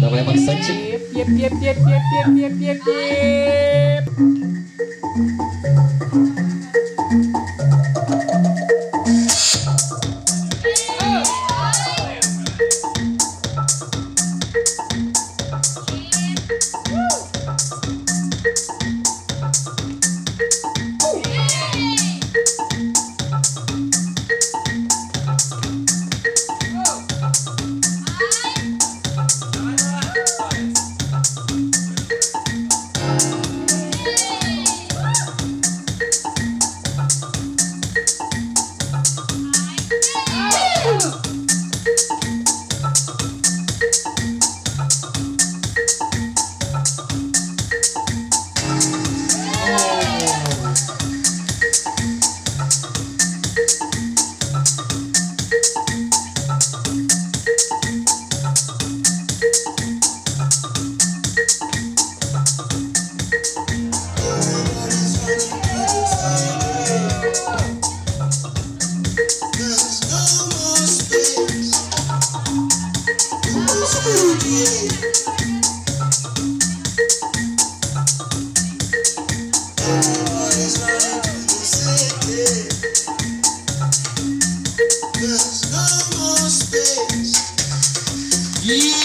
Давай, Максанчик. Еп, еп, еп, еп, еп, еп, еп, еп. Yeah.